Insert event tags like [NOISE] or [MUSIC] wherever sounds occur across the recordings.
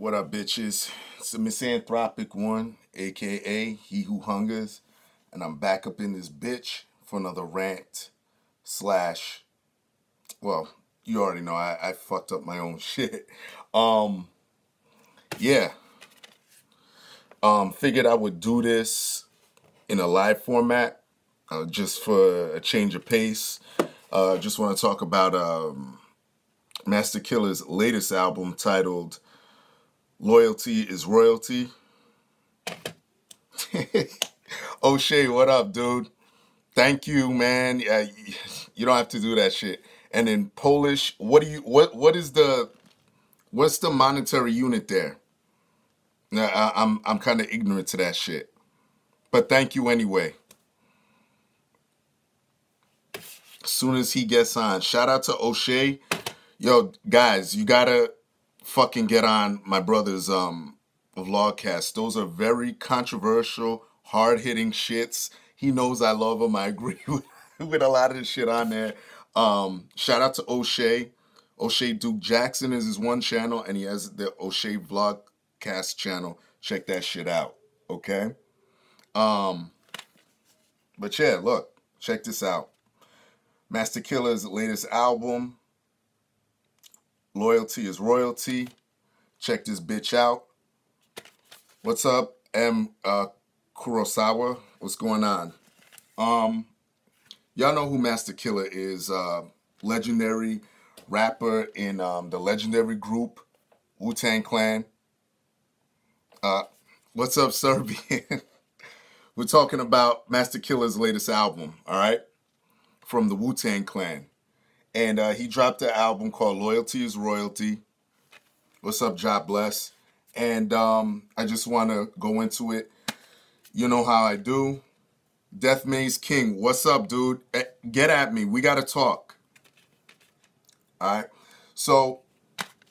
What up, bitches? It's the misanthropic one, aka He Who Hungers, and I'm back up in this bitch for another rant slash. Well, you already know I, I fucked up my own [LAUGHS] shit. Um, yeah. Um, figured I would do this in a live format, uh, just for a change of pace. Uh, just want to talk about um, Masta Killa's latest album titled Loyalty is Royalty. [LAUGHS] O'Shea, what up, dude? Thank you, man. Yeah, you don't have to do that shit. And in Polish, what do you what what is the what's the monetary unit there? Now, I, I'm I'm kind of ignorant to that shit. But thank you anyway. As soon as he gets on, shout out to O'Shea. Yo, guys, you gotta fucking get on my brother's um vlogcast. Those are very controversial, hard hitting shits. He knows I love him. I [LAUGHS] agree with, with a lot of the shit on there. Um, shout out to O'Shea. O'Shea Duke Jackson is his one channel, and he has the O'Shea Vlogcast channel. Check that shit out. Okay. Um, but yeah, look, check this out. Masta Killa's latest album, Loyalty is Royalty. Check this bitch out. What's up, M. Uh, Kurosawa? What's going on? Um, y'all know who Masta Killa is. Uh, legendary rapper in um, the legendary group Wu Tang Clan. Uh, what's up, Serbian? [LAUGHS] We're talking about Masta Killa's latest album, all right, from the Wu Tang Clan. And uh, he dropped an album called Loyalty is Royalty. What's up, Job Bless? And um, I just want to go into it. You know how I do. Death Maze King, what's up, dude? Eh, get at me. We got to talk. All right. So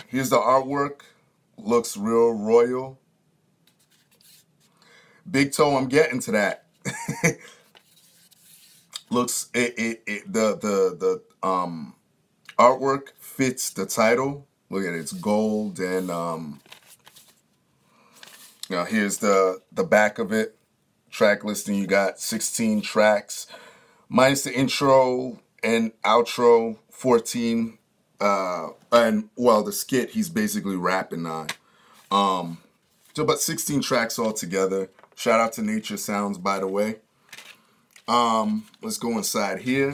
here's the artwork. Looks real royal. Big toe, I'm getting to that. [LAUGHS] Looks it, it, it the the the um artwork fits the title. Look at it, it's gold and um now here's the the back of it. Track listing, you got 16 tracks, minus the intro and outro, 14 uh and well the skit he's basically rapping on. Um so about 16 tracks all together. Shout out to Nature Sounds, by the way. Um, let's go inside here.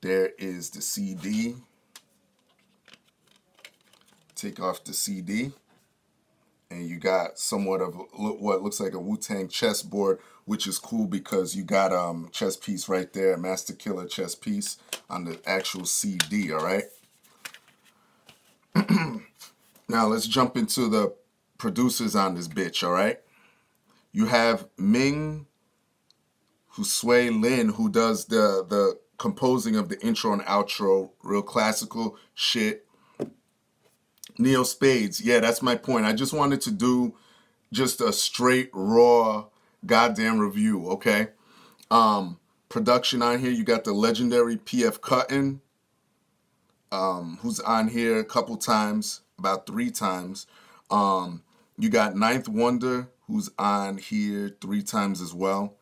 There is the CD. Take off the CD. And you got somewhat of what looks like a Wu-Tang chessboard, which is cool because you got um chess piece right there, Masta Killa chess piece on the actual CD, all right? [CLEARS THROAT] Now let's jump into the producers on this bitch, all right? You have Ming Husui Lin, who does the the composing of the intro and outro, real classical shit. Neo Spades, yeah, that's my point. I just wanted to do just a straight raw goddamn review, okay? Um, production on here, you got the legendary PF Cuttin, um, who's on here a couple times about three times. Um, you got Ninth Wonder, who's on here three times as well.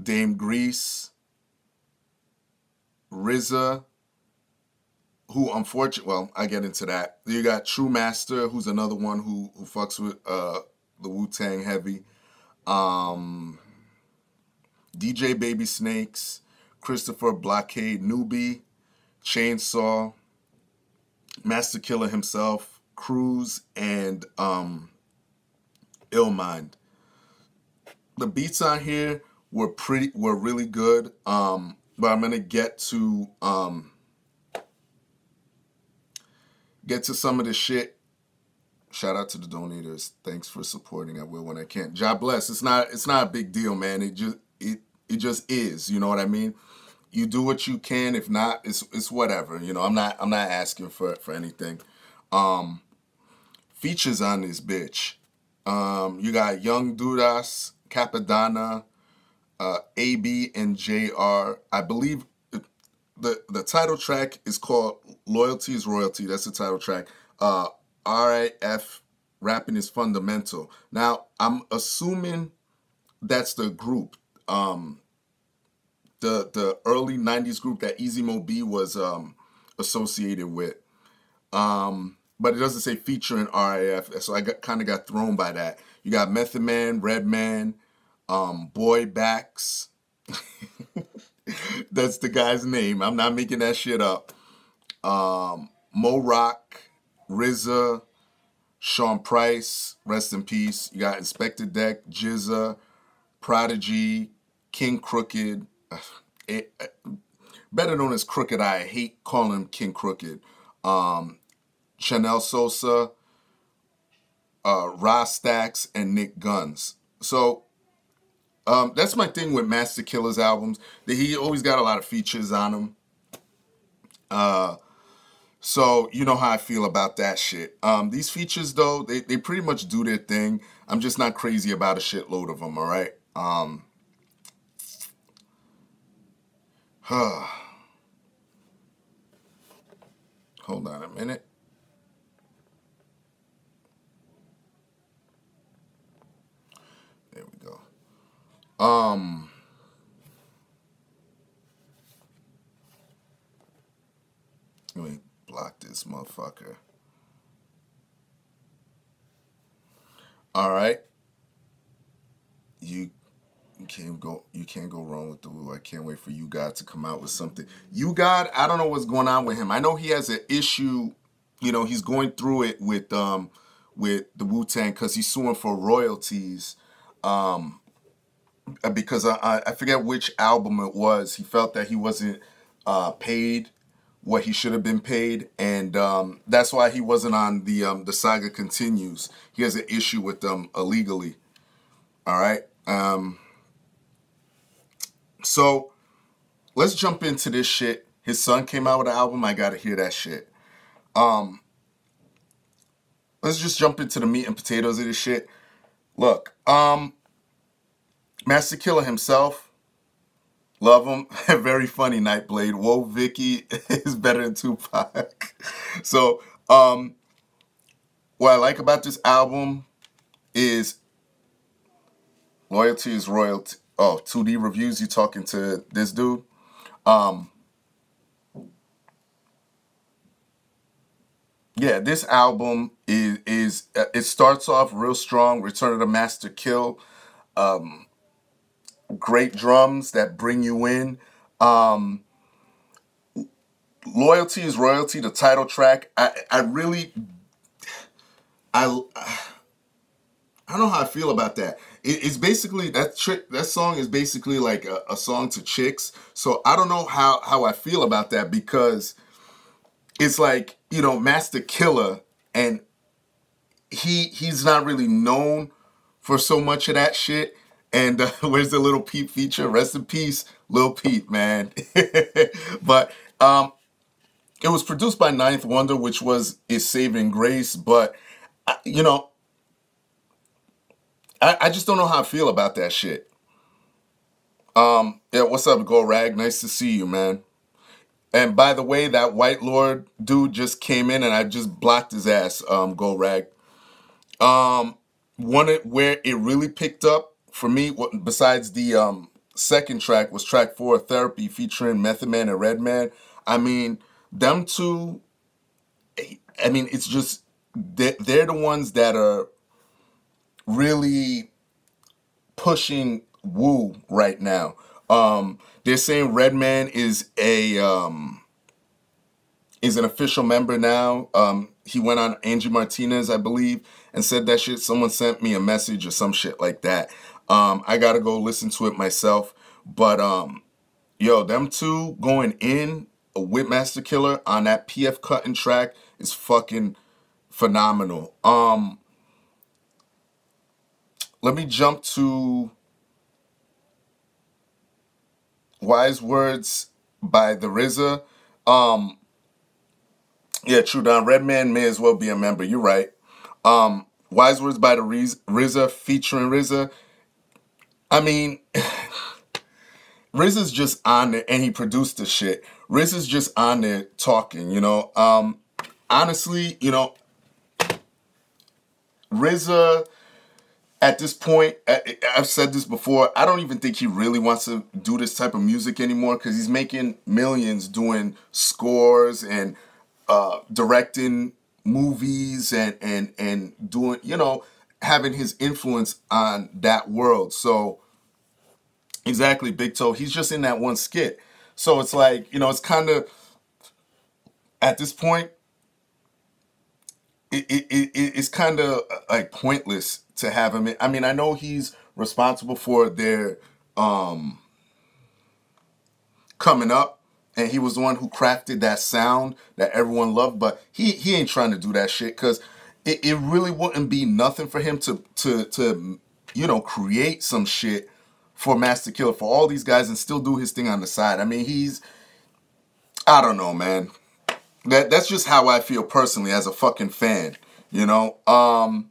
Dame Grease, RZA, who unfortunately, well, I get into that. You got True Master, who's another one who who fucks with uh, the Wu Tang heavy. Um, DJ Baby Snakes, Christopher Blockade Newbie, Chainsaw, Masta Killa himself, Cruz and um, Illmind. The beats on here were pretty were really good. Um, but I'm gonna get to um, get to some of the shit. Shout out to the donators. Thanks for supporting. I will when I can. God bless. It's not it's not a big deal, man. It just it it just is. You know what I mean? You do what you can. If not, it's it's whatever. You know, I'm not I'm not asking for for anything. Um, features on this bitch. Um, you got Young Dudas, Cappadonna, uh, AB, and JR. I believe the the title track is called Loyalty is Royalty. That's the title track. Uh, RIF rapping is fundamental. Now I'm assuming that's the group. Um, the the early '90s group that Easy Mo Bee was um, associated with. Um, but it doesn't say featuring RIF, so I kind of got thrown by that. You got Method Man, Redman, um, Boy Backs. [LAUGHS] That's the guy's name. I'm not making that shit up. Um, Mo Rock, RZA, Sean Price, rest in peace. You got Inspectah Deck, GZA, Prodigy, King Crooked, [SIGHS] it, eh, better known as Crooked I. I hate calling him King Crooked. Um, Chanel Sosa, uh, Ross Stacks, and Nick Guns. So um, that's my thing with Masta Killa's albums. That he always got a lot of features on them. Uh, so you know how I feel about that shit. Um, these features though, they, they pretty much do their thing. I'm just not crazy about a shitload of them, all right? Um. [SIGHS] [SIGHS] Hold on a minute. Um, let me block this motherfucker. All right. You can't go you can't go wrong with the Wu. I can't wait for you God to come out with something. U-God, I don't know what's going on with him. I know he has an issue, you know, he's going through it with um with the Wu-Tang because he's suing for royalties. Um uh, because I, I forget which album it was. He felt that he wasn't uh, paid what he should have been paid, and um, that's why he wasn't on the um, the saga continues. He has an issue with them illegally. All right. Um, so let's jump into this shit. His son came out with an album. I gotta hear that shit. Um, let's just jump into the meat and potatoes of this shit. Look, um, Masta Killa himself, love him. [LAUGHS] Very funny Nightblade. Whoa, Vicky [LAUGHS] is better than Tupac. [LAUGHS] so, um, what I like about this album is loyalty is royalty. Oh, 2D reviews. You talking to this dude? Um, yeah, this album is is uh, it starts off real strong. Return of the Masta Kill. Um, great drums that bring you in. Um, Loyalty is royalty. The title track. I I really I I don't know how I feel about that. It, it's basically that trick. That song is basically like a, a song to chicks. So I don't know how how I feel about that because it's like you know Masta Killa and he he's not really known for so much of that shit. And uh, [LAUGHS] where's the little Peep feature? Rest in peace, Lil Peep, man. [LAUGHS] but um, it was produced by Ninth Wonder, which was his saving grace. But you know, I, I just don't know how I feel about that shit. Um, yeah, what's up, Go Rag? Nice to see you, man. And by the way, that White Lord dude just came in, and I just blocked his ass. Um, Go Rag. Um, one where it really picked up for me, what, besides the um, second track was track four, Therapy, featuring Method Man and Redman. I mean, them two, I mean, it's just, they're, they're the ones that are really pushing Wu right now. Um, they're saying Redman is a um, is an official member now. Um, he went on Angie Martinez, I believe, and said that shit. Someone sent me a message or some shit like that. Um, I gotta go listen to it myself. But um, yo, them two going in a Whip Masta Killa on that PF Cuttin track is fucking phenomenal. Um, let me jump to Wise Words by the RZA. Um, yeah, True Don Redman may as well be a member. You're right. Um, Wise Words by the RZA featuring RZA I mean, [SIGHS] Riz is just on it and he produced the shit. Riz is just on there talking, you know. Um, honestly, you know, RZA at this point, I've said this before. I don't even think he really wants to do this type of music anymore because he's making millions doing scores and uh, directing movies and and and doing you know having his influence on that world. So exactly, Big Toe. He's just in that one skit. So it's like you know, it's kind of at this point it, it, it it's kind of uh, like pointless to have him. In. I mean, I know he's responsible for their um coming up, and he was the one who crafted that sound that everyone loved. But he he ain't trying to do that shit because it, it really wouldn't be nothing for him to to to you know create some shit for Masta Killa for all these guys and still do his thing on the side. I mean, he's I don't know, man. That that's just how I feel personally as a fucking fan. You know. Um,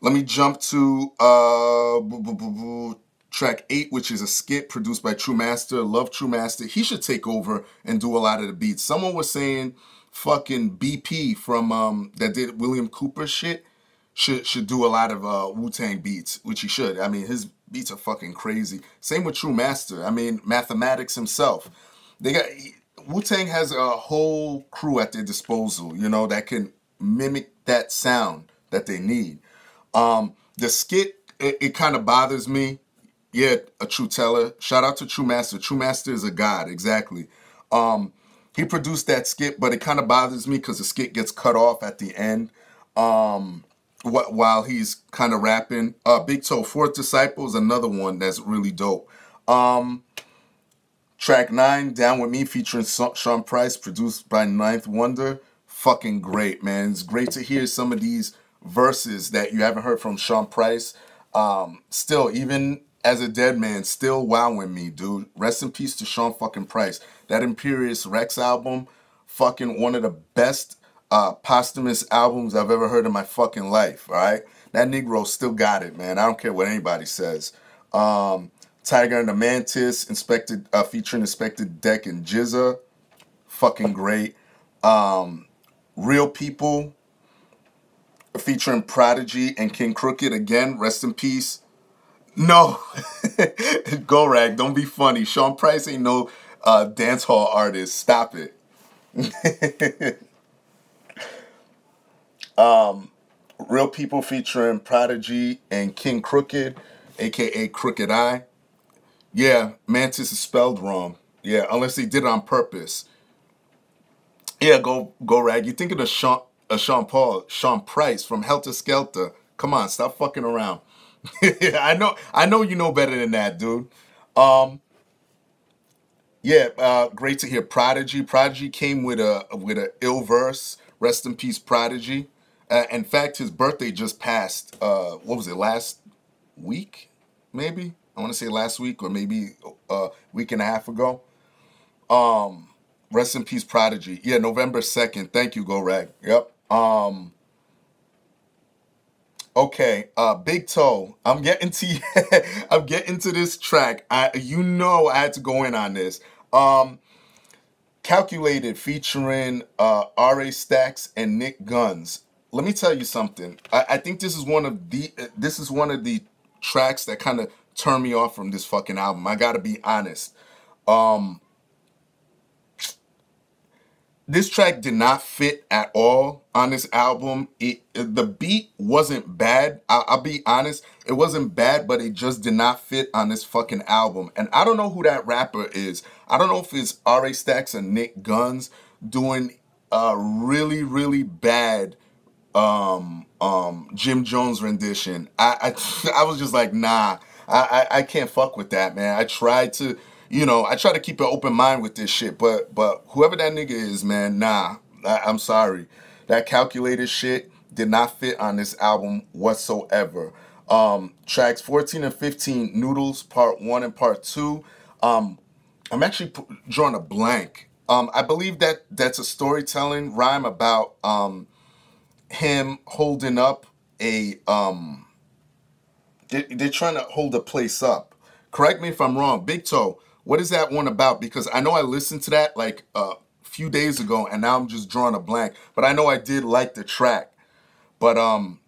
let me jump to uh, track eight, which is a skit produced by True Master. Love True Master. He should take over and do a lot of the beats. Someone was saying fucking BP from um that did William Cooper shit should should do a lot of uh Wu Tang beats, which he should. I mean, his beats are fucking crazy. Same with True Master. I mean, Mathematics himself. They got Wu Tang has a whole crew at their disposal, you know, that can mimic that sound that they need. Um, the skit, it, it kind of bothers me. Yeah, a true teller. Shout out to True Master. True Master is a god, exactly. Um, he produced that skit, but it kind of bothers me because the skit gets cut off at the end. Um, what while he's kind of rapping. Uh, Big Toe Fourth Disciple is another one that's really dope. Um, Track 9, Down With Me, featuring Sean Price, produced by Ninth Wonder. Fucking great, man. It's great to hear some of these verses that you haven't heard from Sean Price. Um, still, even as a dead man, still wowing me, dude. Rest in peace to Sean fucking Price. That Imperious Rex album, fucking one of the best uh, posthumous albums I've ever heard in my fucking life, right? That Negro still got it, man. I don't care what anybody says. Um, Tiger and the Mantis, inspected uh, featuring Inspectah Deck and GZA. fucking great. Um, Real People, featuring Prodigy and King Crooked again. Rest in peace. No, [LAUGHS] go rag. Don't be funny. Sean Price ain't no uh, dance hall artist. Stop it. [LAUGHS] um, Real People featuring Prodigy and King Crooked, aka Crooked I. Yeah, Mantis is spelled wrong. Yeah, unless he did it on purpose. Yeah, go go rag. You thinking of Sean uh, Sean Paul, Sean Price from Heltah Skeltah? Come on, stop fucking around. [LAUGHS] I know I know you know better than that, dude. Um yeah, uh, great to hear Prodigy. Prodigy came with a with a ill verse. Rest in peace, Prodigy. Uh, in fact, his birthday just passed. Uh, what was it? Last week, maybe. I want to say last week or maybe a uh, week and a half ago. Um, rest in peace, Prodigy. Yeah, November second. Thank you, Go Rag. Yep. Um. Okay, uh, Big Toe. I'm getting to [LAUGHS] I'm getting to this track. I you know I had to go in on this. Um, calculated featuring uh R.A. Stacks and Nick Guns. Let me tell you something. I, I think this is one of the this is one of the tracks that kind of turn me off from this fucking album. I gotta be honest. Um, this track did not fit at all on this album. It, the beat wasn't bad. I, will be honest, it wasn't bad, but it just did not fit on this fucking album. And I don't know who that rapper is. I don't know if it's R.A. Stacks or Nick Guns doing a really really bad um um Jim Jones rendition. I I, [LAUGHS] I was just like nah. I, I, I can't fuck with that, man. I tried to, you know, I try to keep an open mind with this shit, but but whoever that nigga is, man, nah, I, I'm sorry. That calculated shit did not fit on this album whatsoever. Um, tracks 14 and 15, Noodles, part one and part two. Um, I'm actually drawing a blank. Um, I believe that that's a storytelling rhyme about um, him holding up a um, they're, they're trying to hold the place up. Correct me if I'm wrong. Big Toe, what is that one about? Because I know I listened to that like a few days ago, and now I'm just drawing a blank. But I know I did like the track. But um,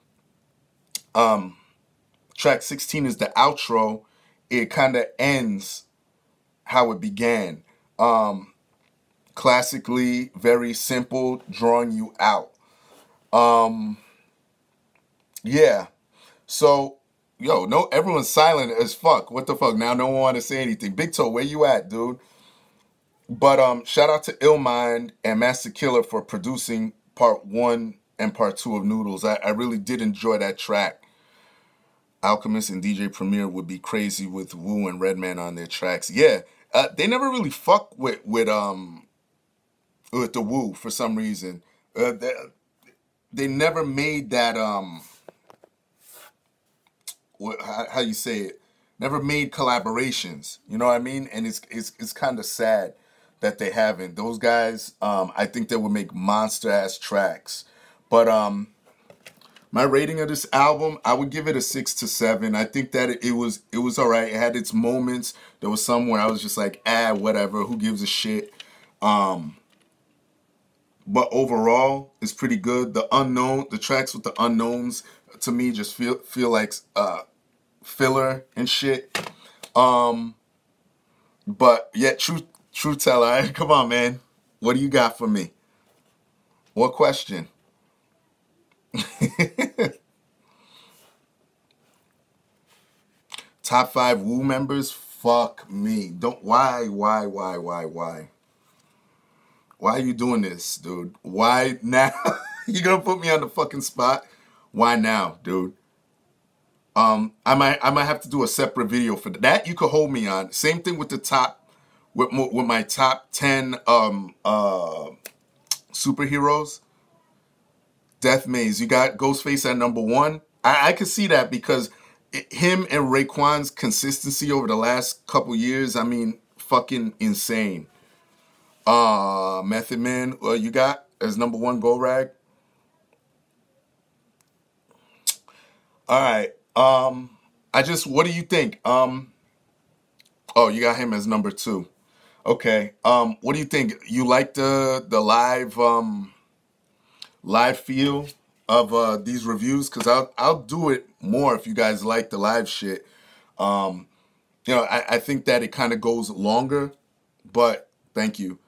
um, track 16 is the outro. It kind of ends how it began. Um, classically, very simple, drawing you out. Um, yeah. So, yo, no, everyone's silent as fuck. What the fuck? Now no one want to say anything. Big Toe, where you at, dude? But um, shout out to Illmind and Masta Killa for producing part one and part two of Noodles. I, I really did enjoy that track. Alchemist and DJ Premier would be crazy with Wu and Redman on their tracks. Yeah, uh, they never really fuck with with um with the Wu for some reason. Uh, they, they never made that um what how, how you say it never made collaborations you know what i mean? And it's it's, it's kind of sad that they haven't. Those guys um i think they would make monster ass tracks. But um my rating of this album i would give it a six to seven. I think that it, was it was all right. It had its moments. There was some where i was just like ah whatever who gives a shit? Um but overall it's pretty good. The unknown the tracks with the unknowns to me just feel feel like uh filler and shit um but yet truth truth teller [LAUGHS] come on man what do you got for me what question [LAUGHS] top five Wu members fuck me don't why why why why why why are you doing this, dude? Why now? [LAUGHS] you gonna put me on the fucking spot? Why now, dude? Um, I might I might have to do a separate video for that. that. You could hold me on. Same thing with the top with with my top ten um uh superheroes. Death Maze. You got Ghostface at number one. I, I could see that because it, him and Raekwon's consistency over the last couple years. I mean, fucking insane. Uh, Method Man, uh, you got as number one Go Rag. All right. Um, I just, what do you think? Um, oh, you got him as number two. Okay. Um, what do you think? You like the the live um live feel of uh these reviews? Cause I'll I'll do it more if you guys like the live shit. Um, you know, I, I think that it kind of goes longer, but thank you.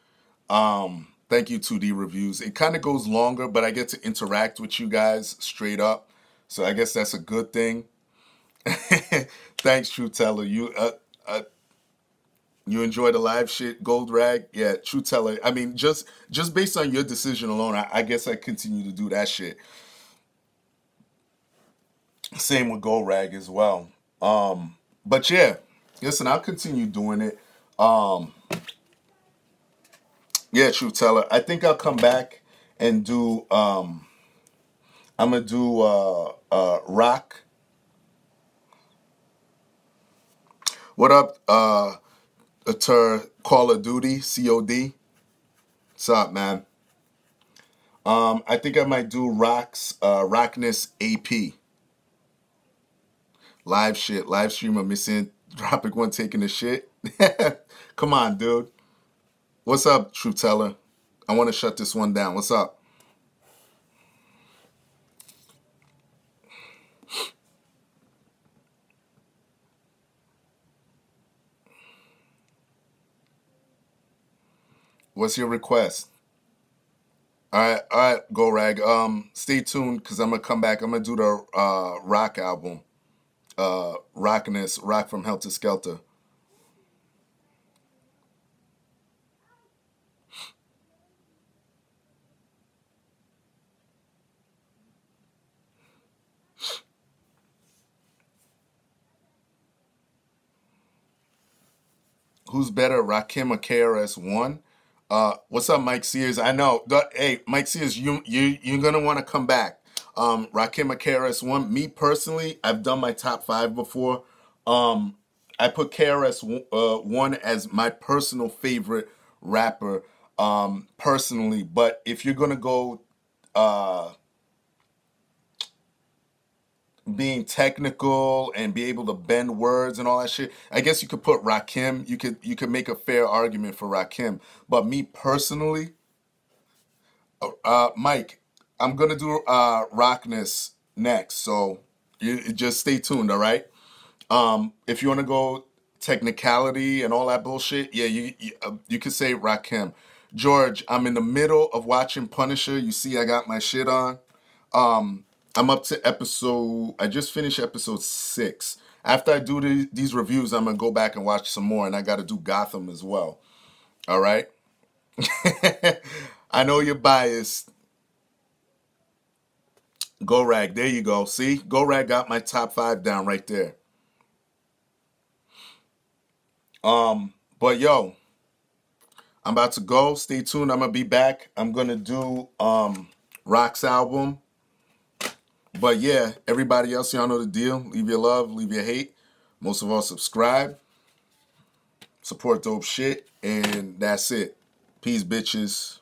Um, thank you, 2D Reviews. It kind of goes longer, but I get to interact with you guys straight up. So I guess that's a good thing. [LAUGHS] Thanks, True Teller. You uh, uh, you enjoy the live shit, Gold Rag? Yeah, True Teller. I mean, just just based on your decision alone, I, I guess I continue to do that shit. Same with Gold Rag as well. Um, but yeah, listen, I'll continue doing it. Um, yeah, True Teller. I think I'll come back and do. Um, I'm gonna do uh, uh, rock. What up, uh, to Call of Duty COD? What's up, man? Um, I think I might do rocks, uh, Rockness AP. Live shit, live stream of missing [LAUGHS] Tropic One taking a shit. [LAUGHS] Come on, dude. What's up, True Teller? I want to shut this one down. What's up? What's your request? All right, all right, go rag. Um, stay tuned because I'm gonna come back. I'm gonna do the uh rock album, uh, Rockness, Rock from Heltah Skeltah. Who's better, Rakim or KRS-One? Uh, what's up, Mike Sears? I know. Hey, Mike Sears, you you you're gonna want to come back. Um, Rakim KRS-One. Me personally, I've done my top five before. Um, I put KRS uh, One as my personal favorite rapper. Um, personally, but if you're gonna go, uh, being technical and be able to bend words and all that shit. I guess you could put Rakim. You could you could make a fair argument for Rakim. But me personally, uh, uh Mike, I'm gonna do uh Rockness next. So you just stay tuned, all right? Um, if you want to go technicality and all that bullshit, yeah, you you, uh, you could say Rakim. George, I'm in the middle of watching Punisher. You see, I got my shit on. Um, I'm up to episode. I just finished episode six. After I do the, these reviews, I'm gonna go back and watch some more, and I got to do Gotham as well. All right. [LAUGHS] I know you're biased. Go Rag, there you go. See, Go Rag got my top five down right there. Um, but yo, I'm about to go. Stay tuned. I'm gonna be back. I'm gonna do um Rock's album. But yeah, everybody else, y'all know the deal. Leave your love, leave your hate. Most of all, subscribe. Support dope shit. And that's it. Peace, bitches.